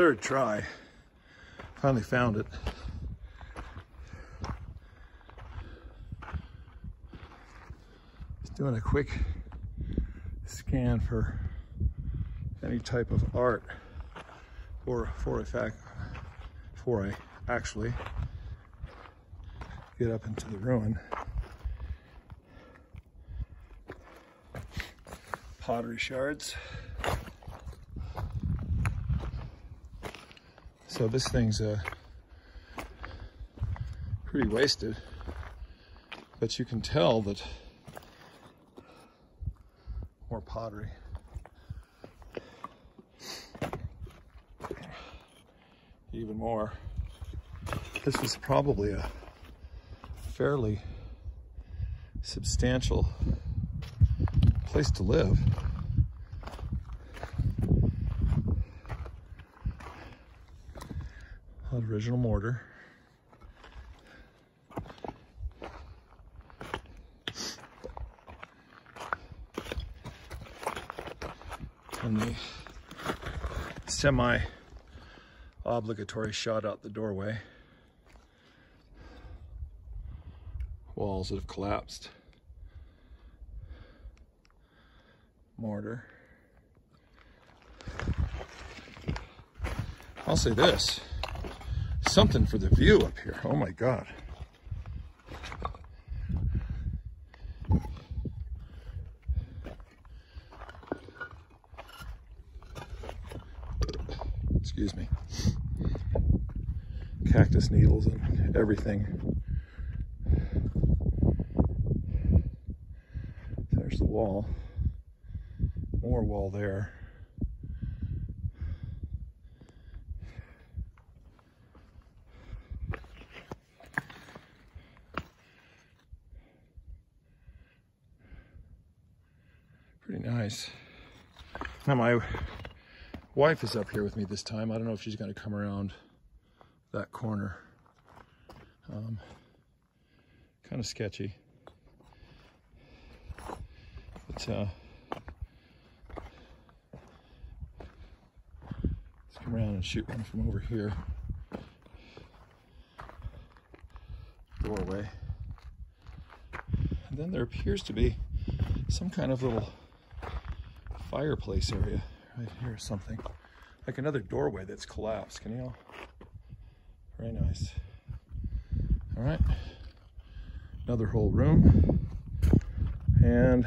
Third try. Finally found it. Just doing a quick scan for any type of art or for a fact before I actually get up into the ruin. Pottery shards. So this thing's uh, pretty wasted, but you can tell that more pottery. Even more. This was probably a fairly substantial place to live. Original mortar. And the semi obligatory shot out the doorway. Walls that have collapsed. Mortar. I'll say this, something for the view up here. Oh my God. Excuse me. Cactus needles and everything. There's the wall. More wall there. Nice. Now my wife is up here with me this time. I don't know if she's going to come around that corner. Um, kind of sketchy. But uh, let's come around and shoot one from over here. Doorway. And then there appears to be some kind of little fireplace area right here or something. Like another doorway that's collapsed. Can you all? Very nice. All right. Another whole room. And